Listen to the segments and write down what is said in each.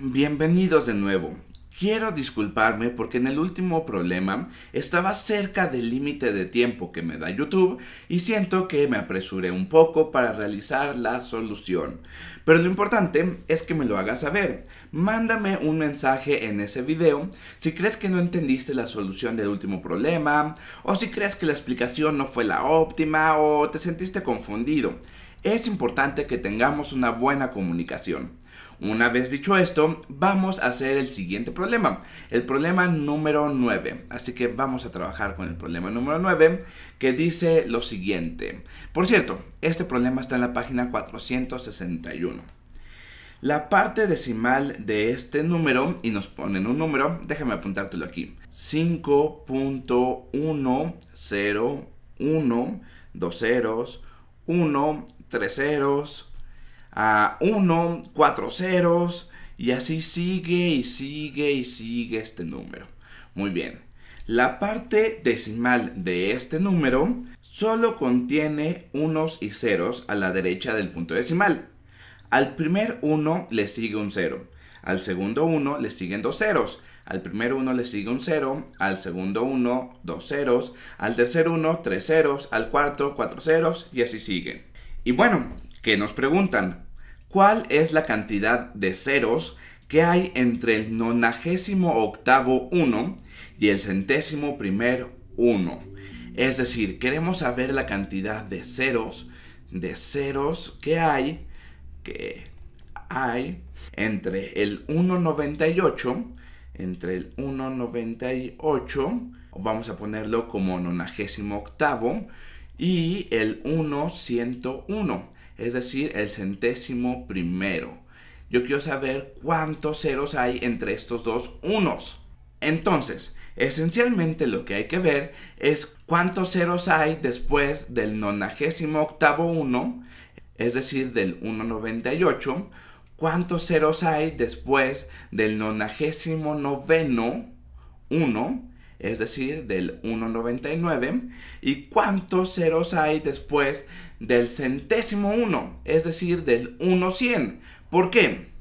Bienvenidos de nuevo. Quiero disculparme porque en el último problema estaba cerca del límite de tiempo que me da YouTube y siento que me apresuré un poco para realizar la solución. Pero lo importante es que me lo hagas saber. Mándame un mensaje en ese video si crees que no entendiste la solución del último problema o si crees que la explicación no fue la óptima o te sentiste confundido. Es importante que tengamos una buena comunicación. Una vez dicho esto, vamos a hacer el siguiente problema, el problema número 9. Así que vamos a trabajar con el problema número 9 que dice lo siguiente. Por cierto, este problema está en la página 461. La parte decimal de este número, y nos ponen un número, déjame apuntártelo aquí. 5.101, dos ceros, 1, tres ceros, a 1, 4 ceros y así sigue y sigue y sigue este número. Muy bien. La parte decimal de este número solo contiene unos y ceros a la derecha del punto decimal. Al primer 1 le sigue un 0. Al segundo 1 le siguen dos ceros. Al primer 1 le sigue un 0. Al segundo 1, dos ceros. Al tercer 1, tres ceros. Al cuarto, cuatro ceros. Y así sigue. Y bueno, que nos preguntan, ¿Cuál es la cantidad de ceros que hay entre el nonagésimo octavo 1 y el centésimo primer 1? Es decir, queremos saber la cantidad de ceros, de ceros que hay, que hay entre el 1.98, entre el 1.98, vamos a ponerlo como nonagésimo octavo, y el 1.101 es decir, el centésimo primero. Yo quiero saber cuántos ceros hay entre estos dos unos. Entonces, esencialmente lo que hay que ver es cuántos ceros hay después del nonagésimo octavo uno, es decir, del 198, cuántos ceros hay después del nonagésimo noveno 1, es decir, del 1,99. ¿Y cuántos ceros hay después del centésimo 1? Es decir, del 1,100. ¿Por qué?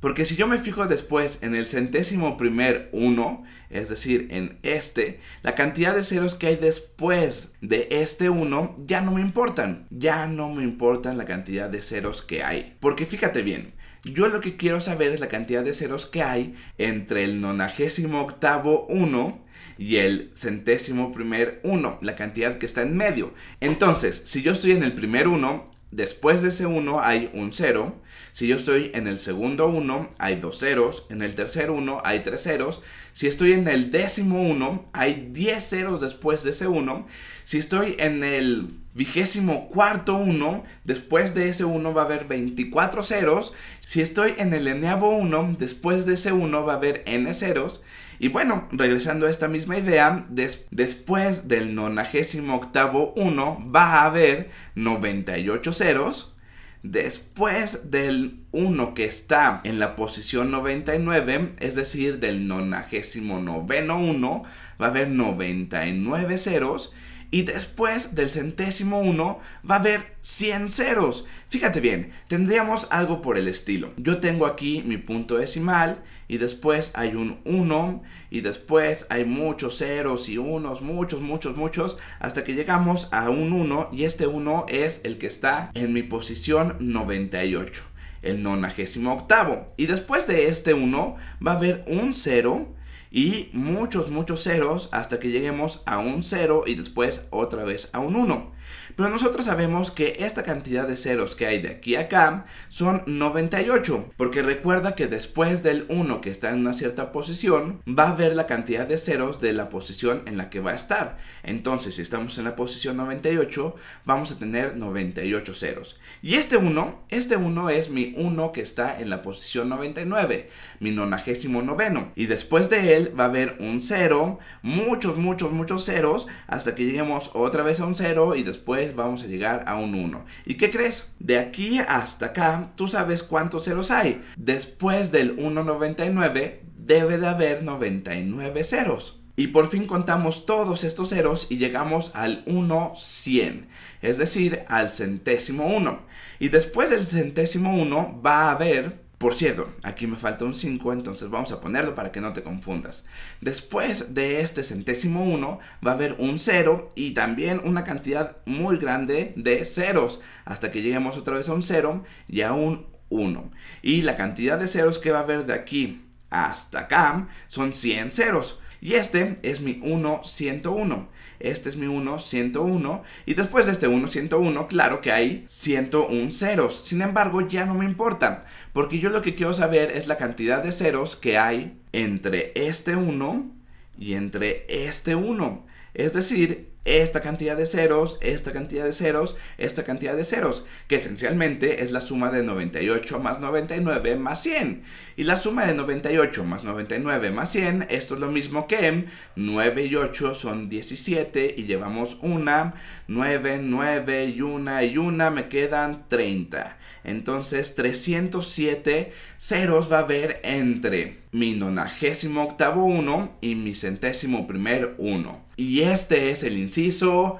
Porque si yo me fijo después en el centésimo primer 1, es decir, en este, la cantidad de ceros que hay después de este 1 ya no me importan. Ya no me importan la cantidad de ceros que hay. Porque fíjate bien, yo lo que quiero saber es la cantidad de ceros que hay entre el nonagésimo octavo 1 y el centésimo primer 1, la cantidad que está en medio. Entonces, si yo estoy en el primer 1, después de ese 1 hay un 0. Si yo estoy en el segundo 1, hay dos ceros. En el tercer 1 hay tres ceros. Si estoy en el décimo 1, hay 10 ceros después de ese 1. Si estoy en el vigésimo cuarto 1, después de ese 1 va a haber 24 ceros. Si estoy en el eneavo 1, después de ese 1 va a haber n ceros. Y bueno, regresando a esta misma idea, después del 98 1 va a haber 98 ceros. Después del 1 que está en la posición 99, es decir, del 99 1, va a haber 99 ceros. Y después del centésimo 1 va a haber 100 ceros. Fíjate bien, tendríamos algo por el estilo. Yo tengo aquí mi punto decimal y después hay un 1 y después hay muchos ceros y unos, muchos, muchos, muchos, hasta que llegamos a un 1 y este 1 es el que está en mi posición 98, el 98. Y después de este 1 va a haber un 0 y muchos, muchos ceros hasta que lleguemos a un 0 y después otra vez a un 1. Pero nosotros sabemos que esta cantidad de ceros que hay de aquí a acá son 98, porque recuerda que después del 1 que está en una cierta posición, va a haber la cantidad de ceros de la posición en la que va a estar. Entonces, si estamos en la posición 98, vamos a tener 98 ceros. Y este 1, este 1 es mi 1 que está en la posición 99, mi 99. Y después de él va a haber un 0, muchos, muchos, muchos ceros, hasta que lleguemos otra vez a un 0 y después vamos a llegar a un 1. ¿Y qué crees? De aquí hasta acá, tú sabes cuántos ceros hay. Después del 1,99 debe de haber 99 ceros. Y por fin contamos todos estos ceros y llegamos al 1,100, es decir, al centésimo 1. Y después del centésimo 1 va a haber Por cierto, aquí me falta un 5, entonces vamos a ponerlo para que no te confundas. Después de este centésimo 1 va a haber un 0 y también una cantidad muy grande de ceros hasta que lleguemos otra vez a un 0 y a un 1. Y la cantidad de ceros que va a haber de aquí hasta acá son 100 ceros. Y este es mi 1, 101. Este es mi 1, 101. Y después de este 1, 101, claro que hay 101 ceros. Sin embargo, ya no me importa. Porque yo lo que quiero saber es la cantidad de ceros que hay entre este 1 y entre este 1. Es decir, esta cantidad de ceros, esta cantidad de ceros, esta cantidad de ceros, que esencialmente es la suma de 98 más 99 más 100. Y la suma de 98 más 99 más 100, esto es lo mismo que 9 y 8 son 17 y llevamos una, 9, 9 y una y una, me quedan 30. Entonces 307 ceros va a haber entre mi nonagésimo octavo 1 y mi centésimo primer 1. Y este es el inciso...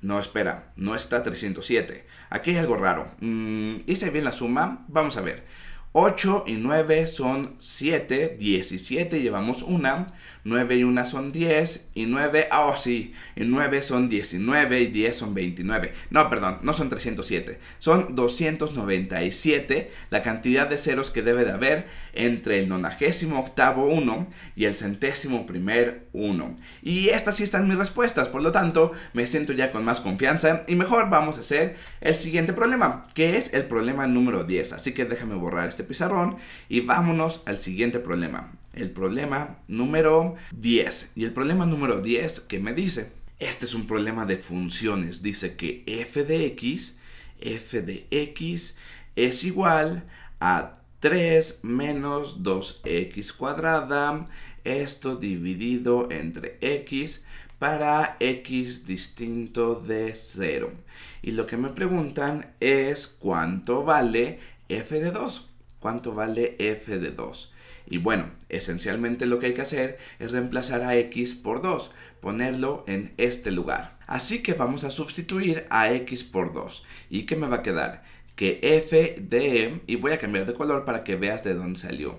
no, espera, no está 307. Aquí hay algo raro. Mm, hice bien la suma. Vamos a ver. 8 y 9 son 7, 17 llevamos una, 9 y 1 son 10 y 9, ah, oh sí, y 9 son 19 y 10 son 29. No, perdón, no son 307, son 297 la cantidad de ceros que debe de haber entre el nonagésimo octavo 1 y el centésimo primer 1. Y estas sí están mis respuestas, por lo tanto me siento ya con más confianza y mejor vamos a hacer el siguiente problema, que es el problema número 10. Así que déjame borrar este este pizarrón y vámonos al siguiente problema. El problema número 10. Y el problema número 10 que me dice, este es un problema de funciones. Dice que f de x, f de x es igual a 3 menos 2x cuadrada, esto dividido entre x para x distinto de 0. Y lo que me preguntan es cuánto vale f de 2 cuánto vale f de 2. Y bueno, esencialmente lo que hay que hacer es reemplazar a x por 2, ponerlo en este lugar. Así que vamos a sustituir a x por 2. ¿Y qué me va a quedar? Que f de, y voy a cambiar de color para que veas de dónde salió.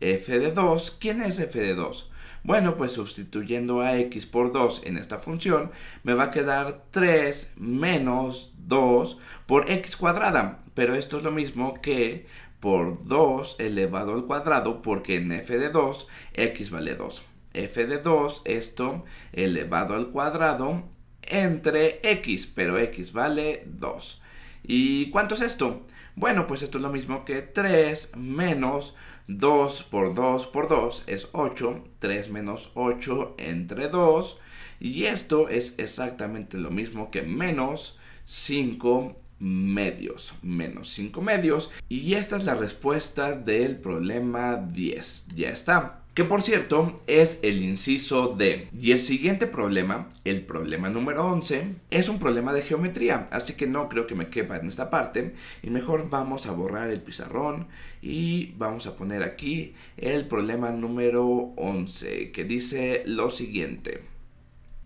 f de 2, ¿quién es f de 2? Bueno, pues sustituyendo a x por 2 en esta función, me va a quedar 3 menos 2 por x cuadrada. Pero esto es lo mismo que por 2 elevado al cuadrado porque en f de 2 x vale 2. f de 2 esto elevado al cuadrado entre x, pero x vale 2. ¿Y cuánto es esto? Bueno, pues esto es lo mismo que 3 menos 2 por 2 por 2 es 8. 3 menos 8 entre 2. Y esto es exactamente lo mismo que menos 5 medios, menos 5 medios. Y esta es la respuesta del problema 10. Ya está. Que por cierto es el inciso D. Y el siguiente problema, el problema número 11, es un problema de geometría. Así que no creo que me quepa en esta parte. Y mejor vamos a borrar el pizarrón. Y vamos a poner aquí el problema número 11. Que dice lo siguiente.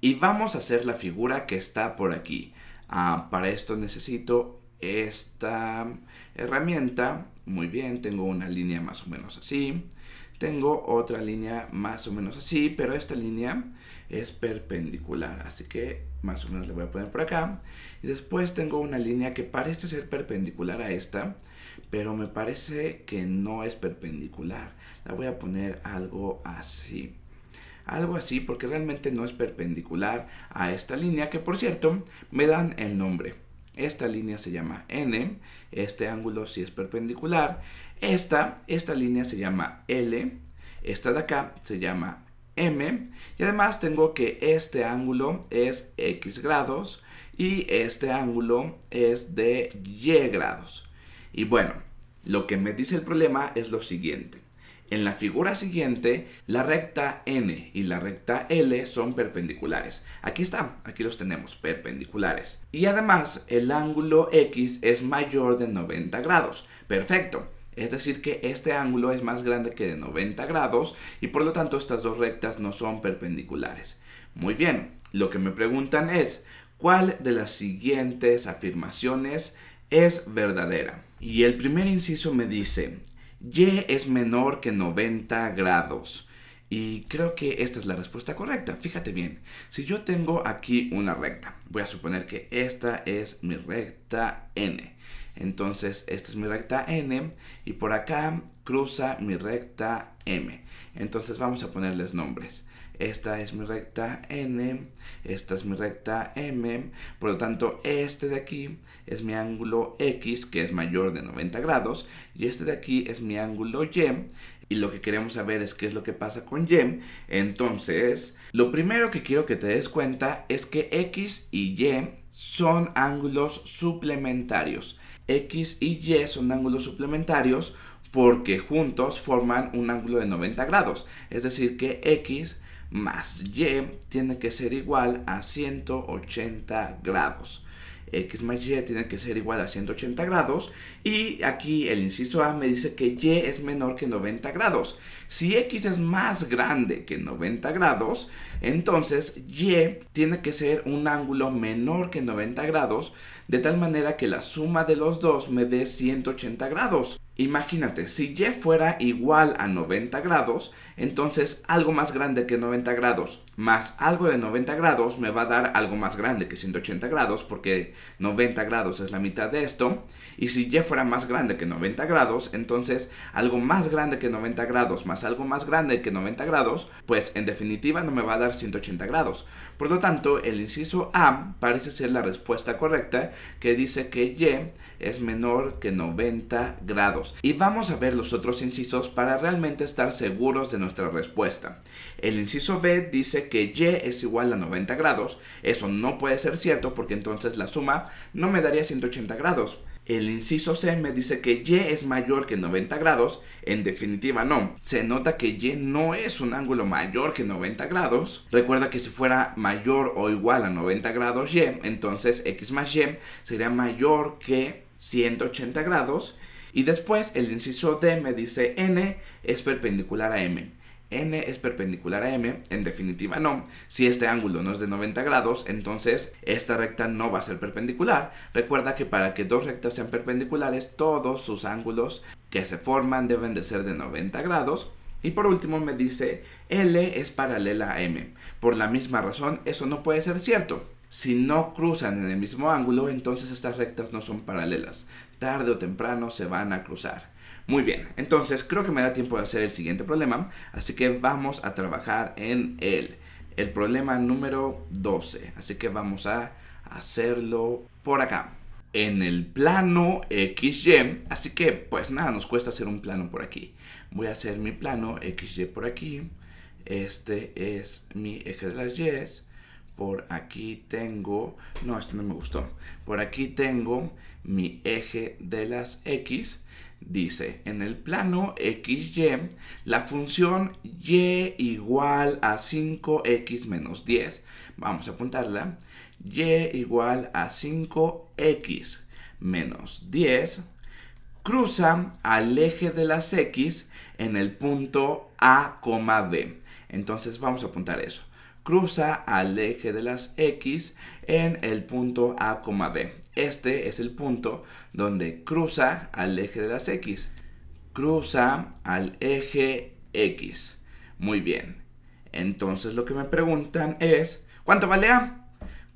Y vamos a hacer la figura que está por aquí. Ah, para esto necesito esta herramienta. Muy bien, tengo una línea más o menos así. Tengo otra línea más o menos así, pero esta línea es perpendicular. Así que más o menos le voy a poner por acá. Y después tengo una línea que parece ser perpendicular a esta, pero me parece que no es perpendicular. La voy a poner algo así algo así porque realmente no es perpendicular a esta línea que por cierto me dan el nombre. Esta línea se llama N, este ángulo sí es perpendicular. Esta, esta línea se llama L, esta de acá se llama M y además tengo que este ángulo es X grados y este ángulo es de Y grados. Y bueno, lo que me dice el problema es lo siguiente. En la figura siguiente, la recta N y la recta L son perpendiculares. Aquí está, aquí los tenemos, perpendiculares. Y además, el ángulo X es mayor de 90 grados. Perfecto. Es decir, que este ángulo es más grande que de 90 grados y por lo tanto estas dos rectas no son perpendiculares. Muy bien, lo que me preguntan es, ¿cuál de las siguientes afirmaciones es verdadera? Y el primer inciso me dice, y es menor que 90 grados. Y creo que esta es la respuesta correcta. Fíjate bien, si yo tengo aquí una recta, voy a suponer que esta es mi recta n. Entonces, esta es mi recta n y por acá cruza mi recta m. Entonces vamos a ponerles nombres. Esta es mi recta n, esta es mi recta m, por lo tanto este de aquí es mi ángulo x que es mayor de 90 grados y este de aquí es mi ángulo y y lo que queremos saber es qué es lo que pasa con y. Entonces, lo primero que quiero que te des cuenta es que x y y son ángulos suplementarios. x y y son ángulos suplementarios porque juntos forman un ángulo de 90 grados. Es decir, que x más y tiene que ser igual a 180 grados x más y tiene que ser igual a 180 grados y aquí el inciso A me dice que y es menor que 90 grados. Si x es más grande que 90 grados, entonces y tiene que ser un ángulo menor que 90 grados, de tal manera que la suma de los dos me dé 180 grados. Imagínate, si y fuera igual a 90 grados, entonces algo más grande que 90 grados más algo de 90 grados me va a dar algo más grande que 180 grados porque 90 grados es la mitad de esto. Y si y fuera más grande que 90 grados, entonces algo más grande que 90 grados más algo más grande que 90 grados, pues en definitiva no me va a dar 180 grados. Por lo tanto, el inciso A parece ser la respuesta correcta que dice que y es menor que 90 grados. Y vamos a ver los otros incisos para realmente estar seguros de nuestra respuesta. El inciso B dice que y es igual a 90 grados. Eso no puede ser cierto porque entonces la suma no me daría 180 grados. El inciso C me dice que Y es mayor que 90 grados. En definitiva no. Se nota que Y no es un ángulo mayor que 90 grados. Recuerda que si fuera mayor o igual a 90 grados Y, entonces X más Y sería mayor que 180 grados. Y después el inciso D me dice N es perpendicular a M n es perpendicular a m, en definitiva no. Si este ángulo no es de 90 grados, entonces esta recta no va a ser perpendicular. Recuerda que para que dos rectas sean perpendiculares, todos sus ángulos que se forman deben de ser de 90 grados. Y por último me dice L es paralela a M. Por la misma razón, eso no puede ser cierto. Si no cruzan en el mismo ángulo, entonces estas rectas no son paralelas. Tarde o temprano se van a cruzar. Muy bien, entonces creo que me da tiempo de hacer el siguiente problema, así que vamos a trabajar en él. El problema número 12, así que vamos a hacerlo por acá. En el plano XY, así que pues nada, nos cuesta hacer un plano por aquí. Voy a hacer mi plano XY por aquí. Este es mi eje de las Y. Por aquí tengo, no, esto no me gustó. Por aquí tengo mi eje de las X dice, en el plano XY, la función y igual a 5x menos 10, vamos a apuntarla, y igual a 5x menos 10, cruza al eje de las x en el punto A, B. Entonces vamos a apuntar eso cruza al eje de las X en el punto A, B. Este es el punto donde cruza al eje de las X. Cruza al eje X. Muy bien. Entonces lo que me preguntan es, ¿cuánto vale A?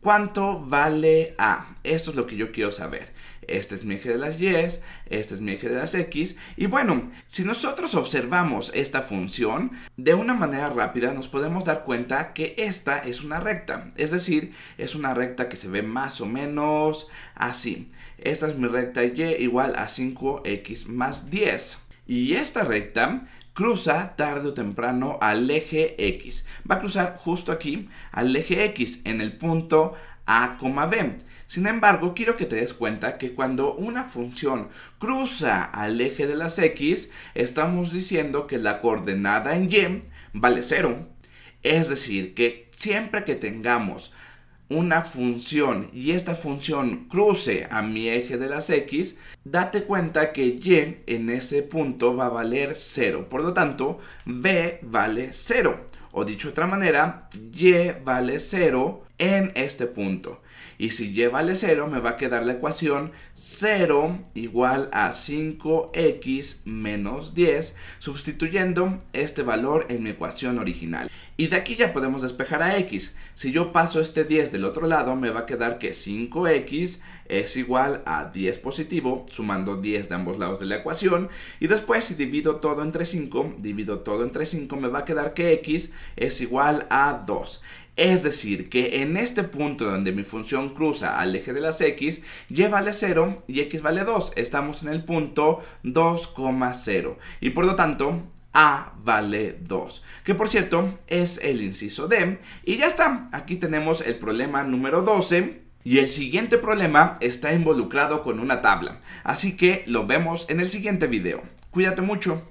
¿Cuánto vale A? Esto es lo que yo quiero saber. Este es mi eje de las Y, este es mi eje de las X. Y bueno, si nosotros observamos esta función, de una manera rápida nos podemos dar cuenta que esta es una recta. Es decir, es una recta que se ve más o menos así. Esta es mi recta Y igual a 5X más 10. Y esta recta cruza tarde o temprano al eje X. Va a cruzar justo aquí al eje X en el punto A, B. Sin embargo, quiero que te des cuenta que cuando una función cruza al eje de las X, estamos diciendo que la coordenada en Y vale 0. Es decir, que siempre que tengamos una función y esta función cruce a mi eje de las x, date cuenta que y en ese punto va a valer 0. Por lo tanto, b vale 0. O dicho de otra manera, y vale 0 en este punto. Y si y vale 0, me va a quedar la ecuación 0 igual a 5x menos 10, sustituyendo este valor en mi ecuación original. Y de aquí ya podemos despejar a x. Si yo paso este 10 del otro lado, me va a quedar que 5x es igual a 10 positivo, sumando 10 de ambos lados de la ecuación. Y después, si divido todo entre 5, divido todo entre 5, me va a quedar que x es igual a 2. Es decir, que en este punto donde mi función cruza al eje de las x, y vale 0 y x vale 2. Estamos en el punto 2,0. Y por lo tanto, a vale 2, que por cierto es el inciso D. Y ya está, aquí tenemos el problema número 12. Y el siguiente problema está involucrado con una tabla, así que lo vemos en el siguiente video. Cuídate mucho.